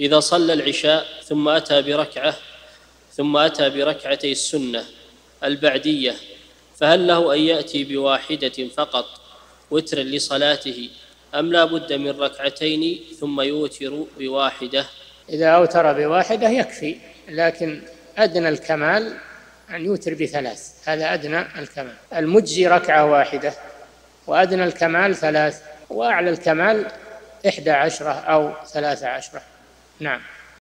إذا صلى العشاء ثم أتى بركعة ثم أتى بركعتي السنة البعدية فهل له أن يأتي بواحدة فقط وتر لصلاته أم لا بد من ركعتين ثم يوتر بواحدة؟ إذا أوتر بواحدة يكفي لكن أدنى الكمال أن يوتر بثلاث هذا أدنى الكمال. المجزي ركعة واحدة وأدنى الكمال ثلاث وأعلى الكمال إحدى عشرة أو ثلاثة عشرة. نعم